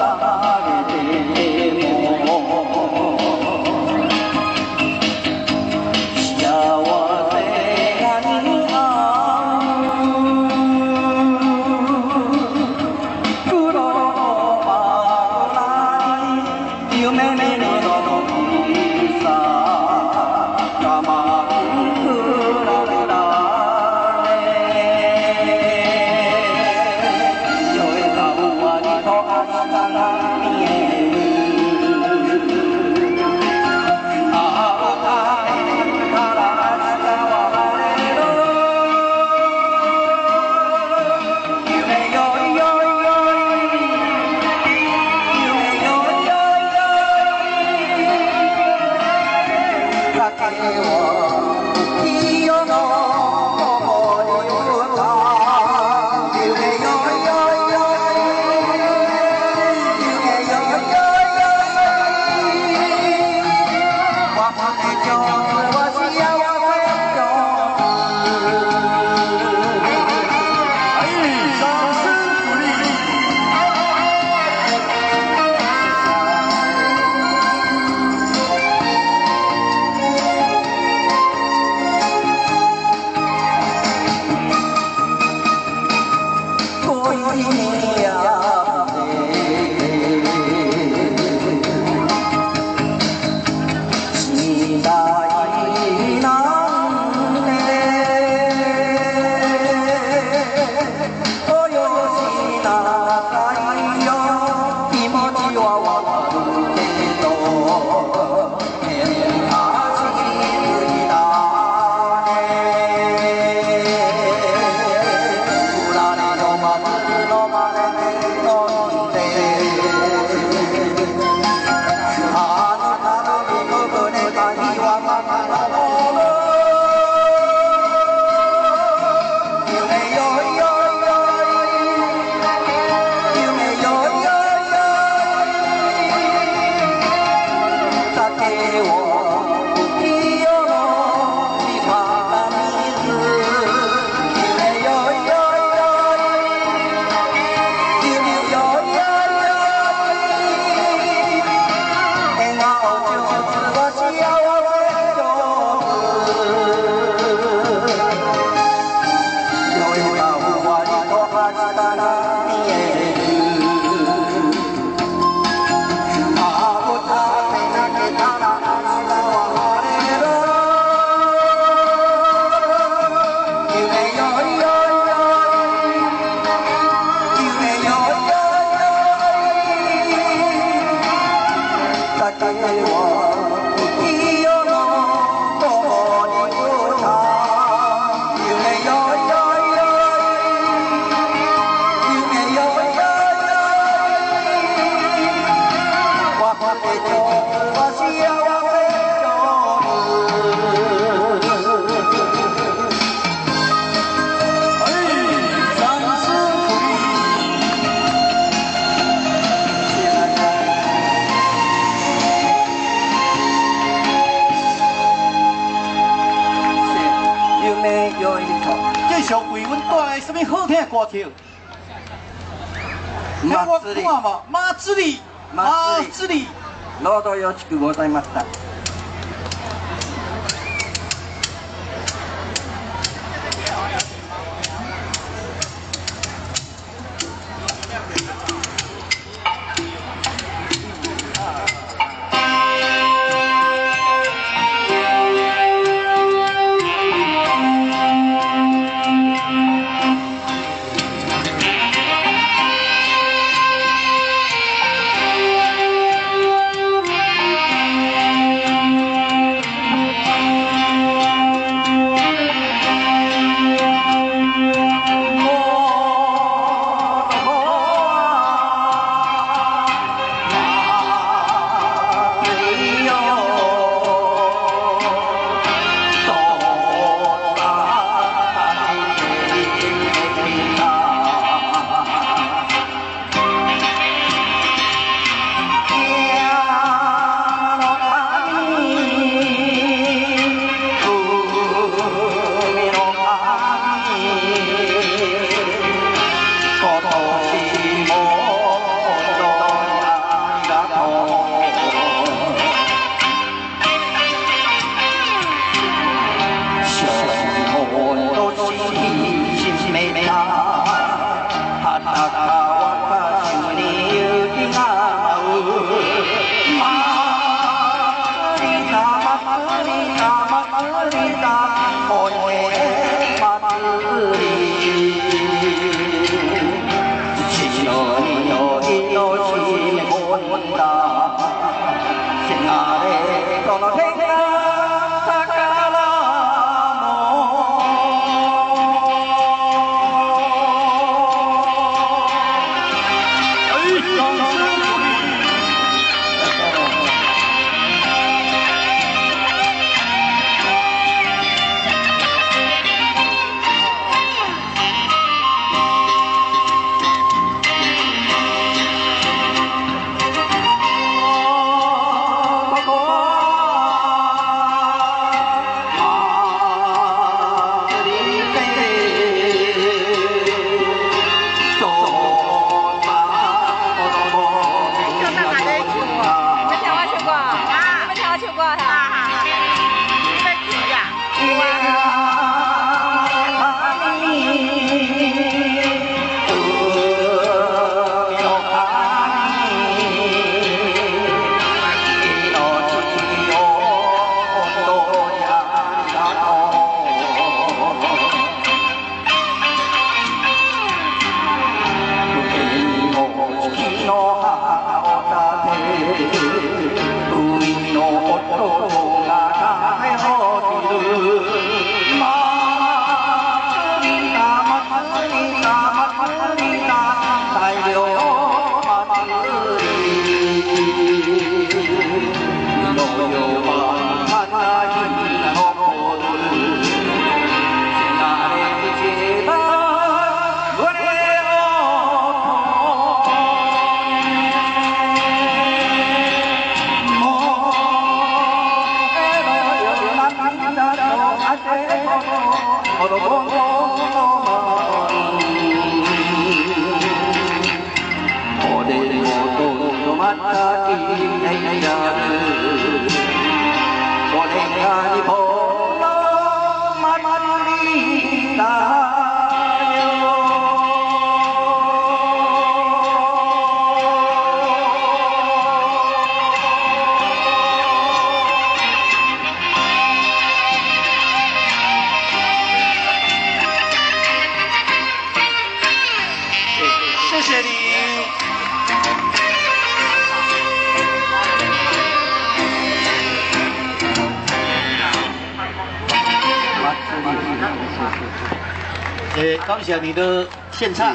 Hare 我。いすみ風景高級祭り祭り祭り労働用地区ございました谢谢你。好，谢谢你的献唱。